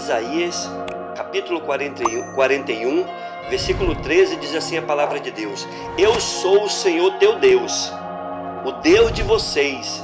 Isaías, capítulo 41, 41, versículo 13, diz assim a palavra de Deus: Eu sou o Senhor teu Deus, o Deus de vocês,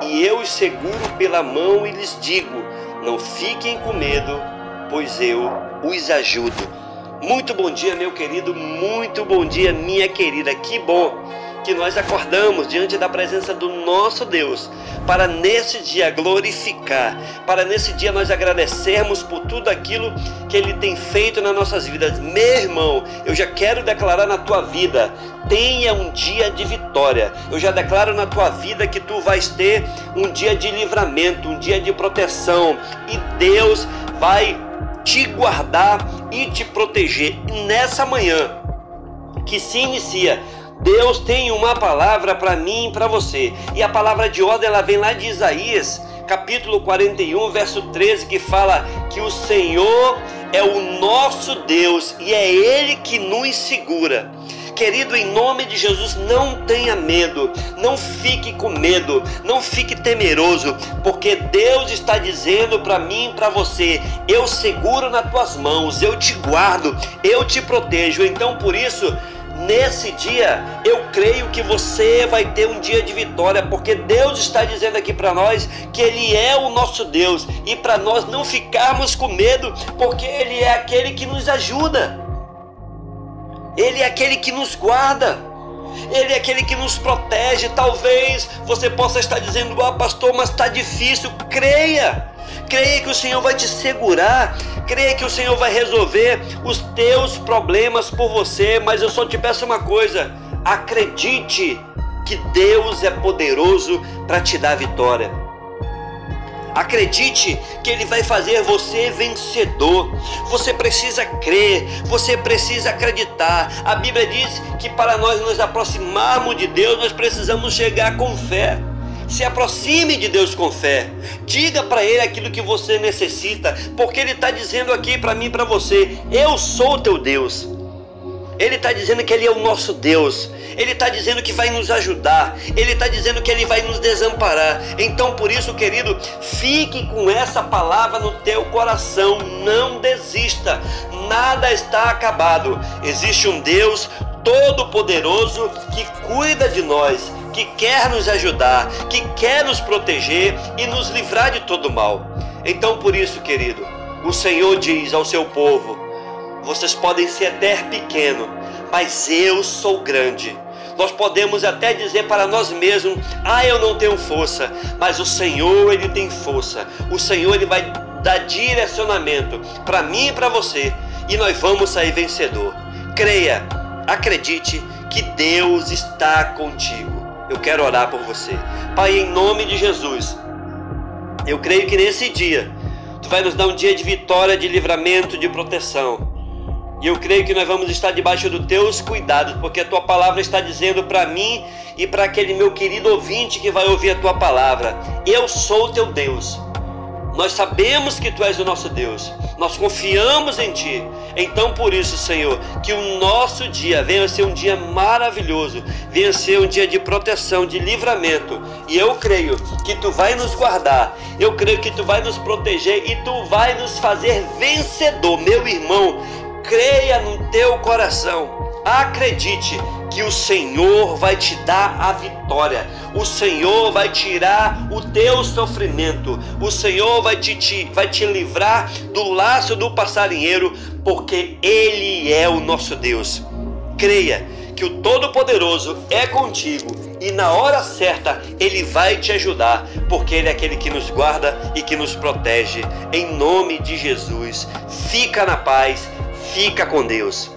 e eu os seguro pela mão e lhes digo: Não fiquem com medo, pois eu os ajudo. Muito bom dia, meu querido, muito bom dia, minha querida. Que bom que nós acordamos diante da presença do nosso Deus para nesse dia glorificar, para nesse dia nós agradecermos por tudo aquilo que Ele tem feito nas nossas vidas. Meu irmão, eu já quero declarar na tua vida, tenha um dia de vitória. Eu já declaro na tua vida que tu vais ter um dia de livramento, um dia de proteção e Deus vai te guardar e te proteger. E nessa manhã que se inicia, Deus tem uma palavra para mim e para você. E a palavra de ordem ela vem lá de Isaías, capítulo 41, verso 13, que fala que o Senhor é o nosso Deus e é ele que nos segura. Querido, em nome de Jesus, não tenha medo, não fique com medo, não fique temeroso, porque Deus está dizendo para mim e para você: eu seguro nas tuas mãos, eu te guardo, eu te protejo. Então, por isso, Nesse dia, eu creio que você vai ter um dia de vitória, porque Deus está dizendo aqui para nós que Ele é o nosso Deus e para nós não ficarmos com medo, porque Ele é aquele que nos ajuda. Ele é aquele que nos guarda. Ele é aquele que nos protege. Talvez você possa estar dizendo, ah, pastor, mas está difícil. Creia. Creia que o Senhor vai te segurar. Creia que o Senhor vai resolver os teus problemas por você. Mas eu só te peço uma coisa: acredite que Deus é poderoso para te dar vitória. Acredite que Ele vai fazer você vencedor. Você precisa crer, você precisa acreditar. A Bíblia diz que para nós nos aproximarmos de Deus, nós precisamos chegar com fé. Se aproxime de Deus com fé. Diga para Ele aquilo que você necessita, porque Ele está dizendo aqui para mim e para você: Eu sou teu Deus. Ele está dizendo que Ele é o nosso Deus. Ele está dizendo que vai nos ajudar. Ele está dizendo que Ele vai nos desamparar. Então, por isso, querido, fique com essa palavra no teu coração. Não desista. Nada está acabado. Existe um Deus todo-poderoso que cuida de nós, que quer nos ajudar, que quer nos proteger e nos livrar de todo mal. Então, por isso, querido, o Senhor diz ao seu povo: vocês podem ser até pequeno, mas eu sou grande. Nós podemos até dizer para nós mesmos: "Ah, eu não tenho força", mas o Senhor ele tem força. O Senhor ele vai dar direcionamento para mim e para você, e nós vamos sair vencedor. Creia, acredite que Deus está contigo. Eu quero orar por você. Pai, em nome de Jesus, eu creio que nesse dia Tu vai nos dar um dia de vitória, de livramento, de proteção. E eu creio que nós vamos estar debaixo dos teus cuidados, porque a tua palavra está dizendo para mim e para aquele meu querido ouvinte que vai ouvir a tua palavra: Eu sou o teu Deus. Nós sabemos que tu és o nosso Deus. Nós confiamos em ti. Então, por isso, Senhor, que o nosso dia venha ser um dia maravilhoso, venha ser um dia de proteção, de livramento. E eu creio que tu vai nos guardar. Eu creio que tu vai nos proteger e tu vai nos fazer vencedor, meu irmão creia no teu coração, acredite que o Senhor vai te dar a vitória, o Senhor vai tirar o teu sofrimento, o Senhor vai te, te, vai te livrar do laço do passarinheiro, porque Ele é o nosso Deus. Creia que o Todo-Poderoso é contigo e na hora certa Ele vai te ajudar, porque Ele é aquele que nos guarda e que nos protege. Em nome de Jesus, fica na paz Fica com Deus.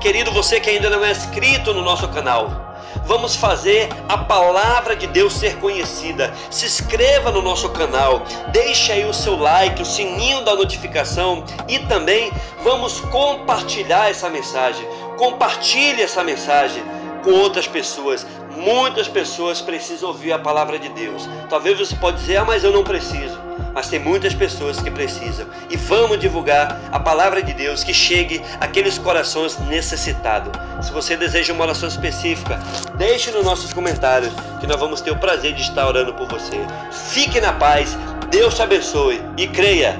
Querido, você que ainda não é inscrito no nosso canal, vamos fazer a palavra de Deus ser conhecida. Se inscreva no nosso canal, deixe aí o seu like, o sininho da notificação e também vamos compartilhar essa mensagem. Compartilhe essa mensagem com outras pessoas. Muitas pessoas precisam ouvir a palavra de Deus. Talvez você pode dizer, ah, mas eu não preciso mas tem muitas pessoas que precisam. E vamos divulgar a palavra de Deus que chegue àqueles corações necessitados. Se você deseja uma oração específica, deixe nos nossos comentários que nós vamos ter o prazer de estar orando por você. Fique na paz, Deus te abençoe e creia.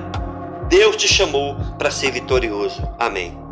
Deus te chamou para ser vitorioso. Amém.